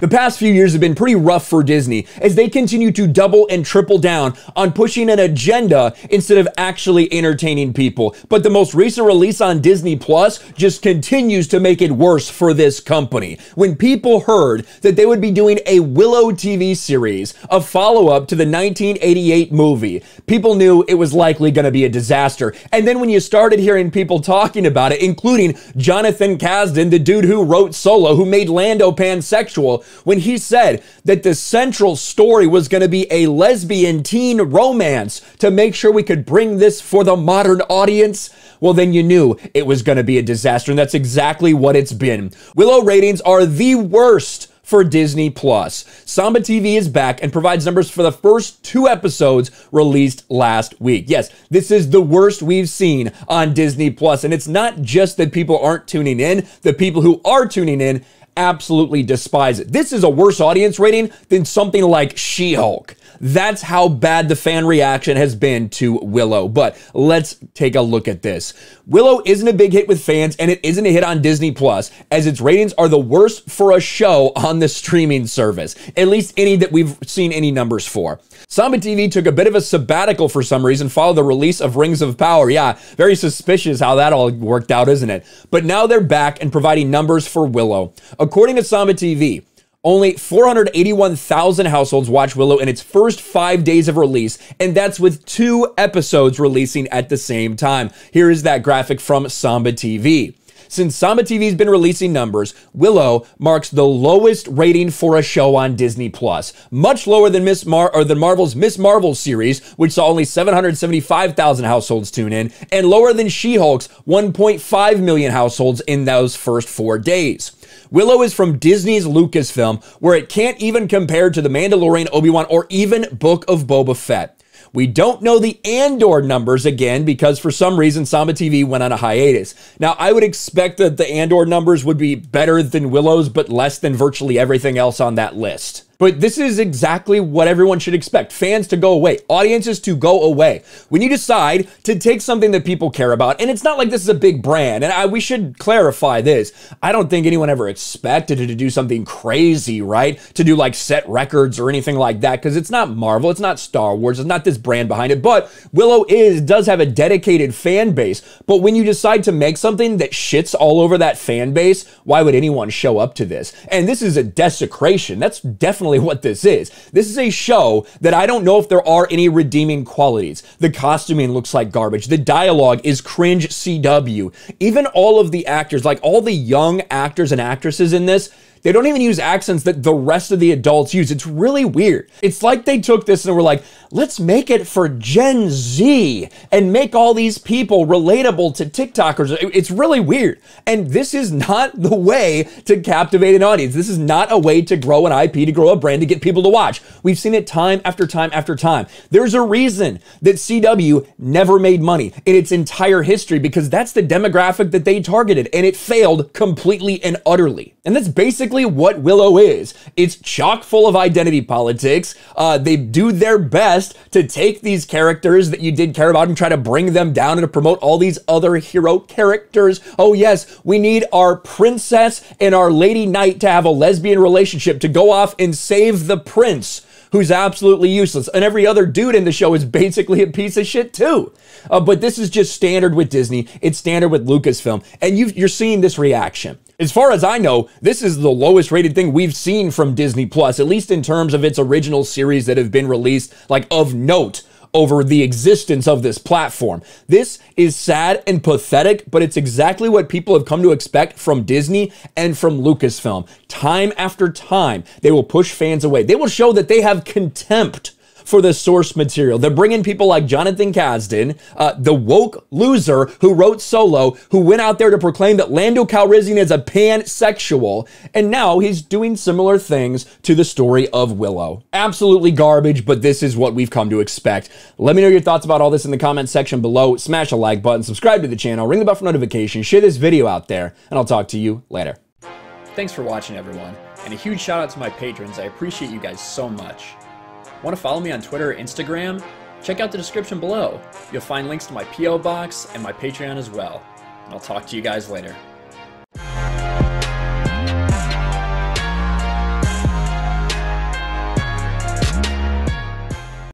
The past few years have been pretty rough for Disney as they continue to double and triple down on pushing an agenda instead of actually entertaining people. But the most recent release on Disney Plus just continues to make it worse for this company. When people heard that they would be doing a Willow TV series, a follow up to the 1988 movie, people knew it was likely going to be a disaster. And then when you started hearing people talking about it, including Jonathan Kasdan, the dude who wrote Solo, who made Lando pansexual, when he said that the central story was going to be a lesbian teen romance to make sure we could bring this for the modern audience, well, then you knew it was going to be a disaster. And that's exactly what it's been. Willow ratings are the worst for Disney Plus. Samba TV is back and provides numbers for the first two episodes released last week. Yes, this is the worst we've seen on Disney Plus, and it's not just that people aren't tuning in, the people who are tuning in absolutely despise it. This is a worse audience rating than something like She Hulk. That's how bad the fan reaction has been to Willow. But let's take a look at this. Willow isn't a big hit with fans, and it isn't a hit on Disney Plus, as its ratings are the worst for a show on the streaming service, at least any that we've seen any numbers for. Samba TV took a bit of a sabbatical for some reason, followed the release of Rings of Power. Yeah, very suspicious how that all worked out, isn't it? But now they're back and providing numbers for Willow. According to Samba TV, only 481,000 households watch Willow in its first five days of release, and that's with two episodes releasing at the same time. Here is that graphic from Samba TV. Since Samba TV's been releasing numbers, Willow marks the lowest rating for a show on Disney Plus, much lower than Miss Mar or than Marvel's Miss Marvel series, which saw only 775,000 households tune in, and lower than She-Hulk's 1.5 million households in those first 4 days. Willow is from Disney's Lucasfilm, where it can't even compare to The Mandalorian, Obi-Wan, or even Book of Boba Fett. We don't know the Andor numbers again because for some reason Samba TV went on a hiatus. Now, I would expect that the Andor numbers would be better than Willow's, but less than virtually everything else on that list. But this is exactly what everyone should expect fans to go away, audiences to go away. When you decide to take something that people care about, and it's not like this is a big brand, and I, we should clarify this. I don't think anyone ever expected it to do something crazy, right? To do like set records or anything like that, because it's not Marvel, it's not Star Wars, it's not this brand behind it. But Willow is does have a dedicated fan base. But when you decide to make something that shits all over that fan base, why would anyone show up to this? And this is a desecration. That's definitely what this is. This is a show that I don't know if there are any redeeming qualities. The costuming looks like garbage. The dialogue is cringe CW. Even all of the actors, like all the young actors and actresses in this, they don't even use accents that the rest of the adults use. It's really weird. It's like they took this and were like, let's make it for Gen Z and make all these people relatable to TikTokers. It's really weird. And this is not the way to captivate an audience. This is not a way to grow an IP, to grow a brand, to get people to watch. We've seen it time after time after time. There's a reason that CW never made money in its entire history because that's the demographic that they targeted and it failed completely and utterly. And that's basically what Willow is. It's chock full of identity politics. Uh, they do their best to take these characters that you did care about and try to bring them down and to promote all these other hero characters. Oh, yes, we need our princess and our lady knight to have a lesbian relationship to go off and save the prince who's absolutely useless. And every other dude in the show is basically a piece of shit too. Uh, but this is just standard with Disney. It's standard with Lucasfilm. And you are seeing this reaction. As far as I know, this is the lowest rated thing we've seen from Disney Plus, at least in terms of its original series that have been released, like of note over the existence of this platform. This is sad and pathetic, but it's exactly what people have come to expect from Disney and from Lucasfilm. Time after time, they will push fans away. They will show that they have contempt for the source material. They're bringing people like Jonathan Kasdan, uh, the woke loser who wrote Solo, who went out there to proclaim that Lando Calrissian is a pansexual, and now he's doing similar things to the story of Willow. Absolutely garbage, but this is what we've come to expect. Let me know your thoughts about all this in the comment section below. Smash a like button, subscribe to the channel, ring the bell for notifications, share this video out there, and I'll talk to you later. Thanks for watching, everyone. And a huge shout out to my patrons. I appreciate you guys so much. Want to follow me on Twitter or Instagram? Check out the description below. You'll find links to my P.O. Box and my Patreon as well. And I'll talk to you guys later.